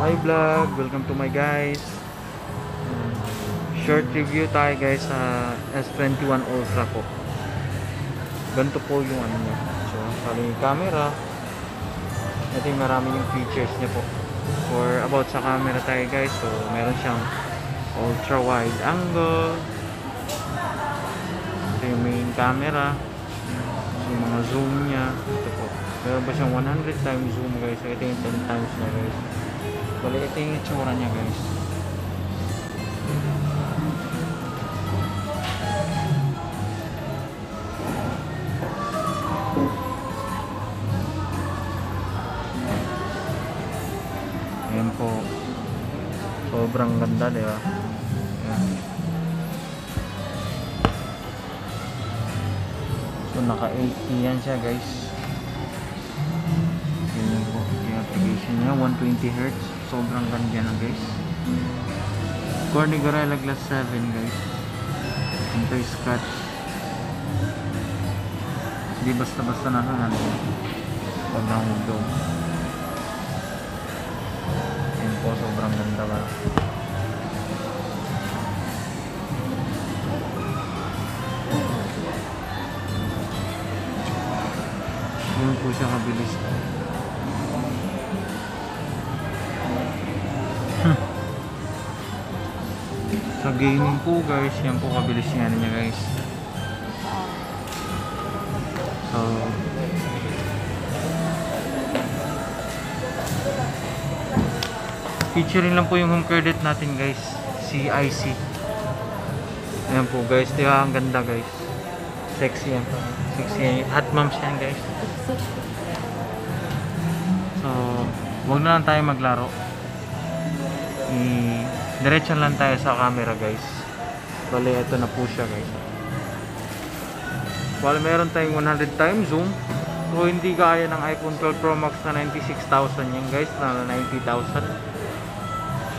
Hi vlog, welcome to my guys. Short review tayo guys sa S21 Ultra po. Ganito po yung ano niya. So, sali yung camera Ito yung marami yung features niya po. For about sa camera tayo guys. So, meron siyang ultra wide angle. Ito yung main camera. Yung mga zoom niya. Ito po. Meron pa siyang 100 times zoom guys. Ito yung 10 times niya guys bali ito yung itsura niya guys. Ayan po. Sobrang ganda di ba? Ayan. So naka 80 yan siya guys. Ganyan po yung application niya 120 Hz. Sobrang ganda na guys. Corny Gorilla Glass 7 guys. Ito yung scratch. Hindi basta-basta na ano. Sobrang hugdong. Yan po sobrang ganda ba. Ganun po siya kabilis. Sa gaming po guys, yan po kabilis niya ano niya guys. So, featuring lang po yung home credit natin guys, CIC. Ayan po guys, di ba ang ganda guys. Sexy yan po. Sexy. Hot moms yan guys. So, wag na lang tayo maglaro. I diretso lang tayo sa camera guys. Bale, ito na po siya guys. Bale, meron tayong 100 times zoom. So, hindi kaya ng iPhone 12 Pro Max na 96,000 yan guys, na 90,000.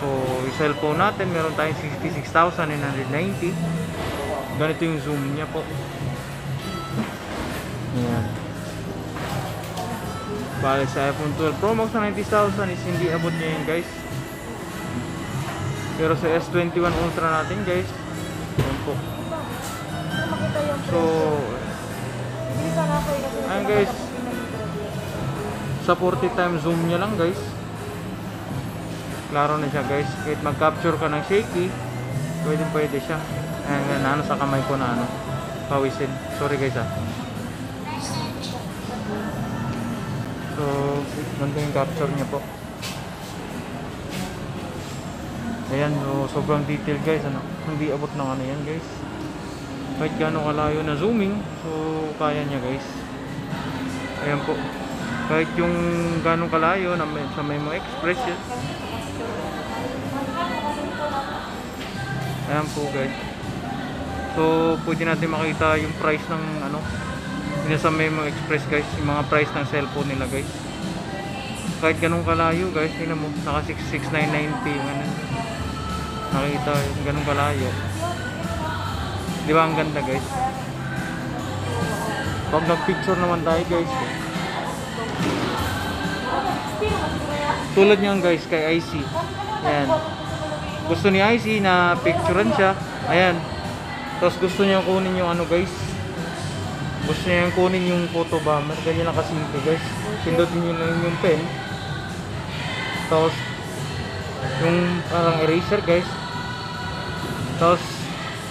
So, yung cellphone natin, meron tayong 66,990. Ganito yung zoom niya po. Ayan. Bale sa iPhone 12 Pro Max na 90,000 is hindi abot niya yun guys. Pero sa S21 Ultra natin guys, yun po. So, Ayan, guys. sa 40 times zoom niya lang guys. Klaro na siya guys. Kahit mag-capture ka ng shaky, pwede pwede siya. Ayan, ano sa kamay ko na ano, pawisin. Sorry guys ah. So, ganito yung capture niya po. Ayan, so, sobrang detail guys, ano. Hindi abot ng ano yan guys. Kahit gaano kalayo na zooming, so kaya niya guys. Ayan po. Kahit yung gaano kalayo na may, sa Memo Express yan. Ayan po guys. So, pwede natin makita yung price ng ano, yun sa Memo Express guys, yung mga price ng cellphone nila guys. Kahit ganun kalayo guys, tingnan mo, naka 66990 yung ano. Nakita yung ganun kalayo. Di ba ang ganda guys? Pag nag-picture naman tayo guys. Tulad niyan guys kay IC. Ayan. Gusto ni IC na picturean siya. Ayan. Tapos gusto niya kunin yung ano guys. Gusto niya kunin yung photo bomber. Ganyan lang kasimple guys. Pindutin niyo lang yung pen. Tapos yung parang eraser guys. Tapos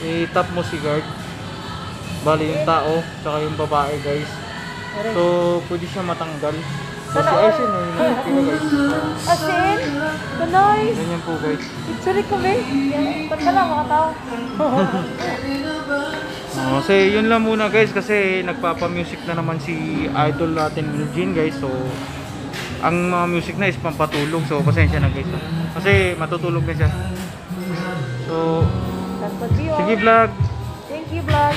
i-tap mo si guard. Bali yung tao, tsaka yung babae guys. So, pwede siya matanggal. So, si. Aisin, no, yung nakikita guys. As in, Pinoy, Ganyan po guys. picture kami. Ba't ka lang mga tao? Oh, kasi yun lang muna guys kasi nagpapa-music na naman si idol natin Eugene guys. So ang mga music na is pampatulog. So pasensya na guys. Kasi matutulog na siya. So What we sige vlog. Thank you, vlog.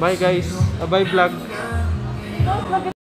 Bye guys. Bye vlog. Don't vlog